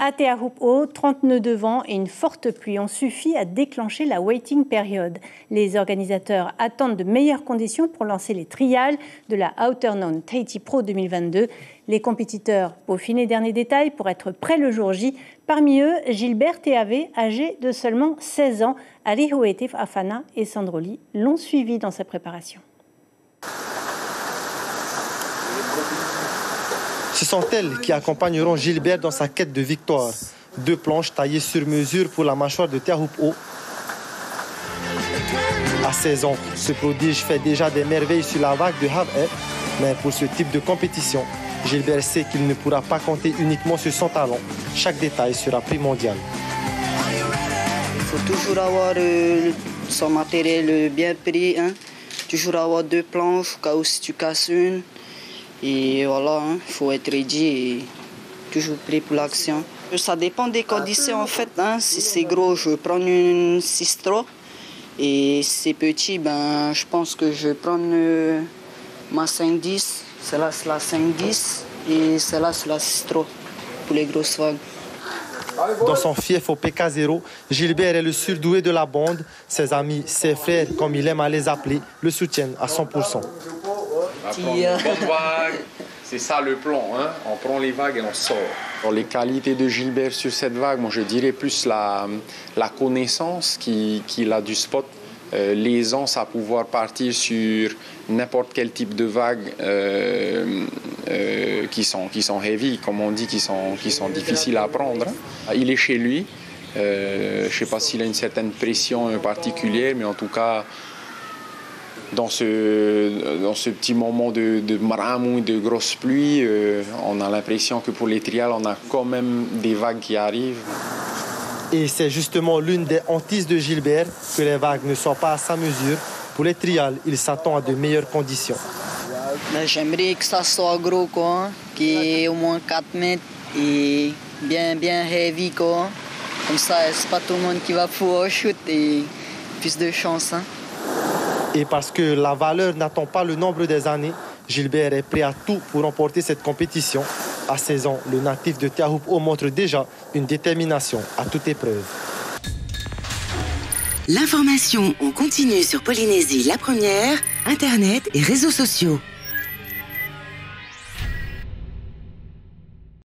À Teahupo, 30 nœuds de vent et une forte pluie ont suffi à déclencher la waiting period. Les organisateurs attendent de meilleures conditions pour lancer les trials de la Outer Known Tahiti Pro 2022. Les compétiteurs peaufinent les derniers détails pour être prêts le jour J. Parmi eux, Gilbert Théavé, âgé de seulement 16 ans, Ali Afana et Sandroli l'ont suivi dans sa préparation. Ce sont elles qui accompagneront Gilbert dans sa quête de victoire. Deux planches taillées sur mesure pour la mâchoire de Terhupo. À 16 ans, ce prodige fait déjà des merveilles sur la vague de Have mais pour ce type de compétition, Gilbert sait qu'il ne pourra pas compter uniquement sur son talent. Chaque détail sera primordial. Il faut toujours avoir euh, son matériel bien pris. Hein. Toujours avoir deux planches au cas où si tu casses une. Et voilà, il hein, faut être ready et toujours prêt pour l'action. Ça dépend des conditions en fait. Hein. Si c'est gros, je prendre une cistro. Et si c'est petit, ben, je pense que je prendre euh, ma 5-10. Celle-là, c'est la 5-10. Et celle-là, c'est la cistro pour les grosses vagues. Dans son fief au PK0, Gilbert est le surdoué de la bande. Ses amis, ses frères, comme il aime à les appeler, le soutiennent à 100%. C'est ça le plan. Hein. On prend les vagues et on sort. les qualités de Gilbert sur cette vague, moi je dirais plus la, la connaissance qu'il a du spot, euh, l'aisance à pouvoir partir sur n'importe quel type de vague euh, euh, qui, sont, qui sont heavy, comme on dit, qui sont, qui sont difficiles à prendre. Hein. Il est chez lui. je ne sais pas s'il a une certaine pression particulière, mais en tout cas, dans ce, dans ce petit moment de, de ou de grosse pluie, euh, on a l'impression que pour les trials, on a quand même des vagues qui arrivent. Et c'est justement l'une des hantises de Gilbert que les vagues ne soient pas à sa mesure. Pour les trials, il s'attend à de meilleures conditions. Ben, j'aimerais que ça soit gros, quoi, qui est au moins 4 mètres et bien, bien heavy. Quoi. Comme ça, c'est pas tout le monde qui va pouvoir shoot et plus de chance. Hein. Et parce que la valeur n'attend pas le nombre des années, Gilbert est prêt à tout pour remporter cette compétition. À 16 ans, le natif de Tiahupo montre déjà une détermination à toute épreuve. L'information, on continue sur Polynésie la première, Internet et réseaux sociaux.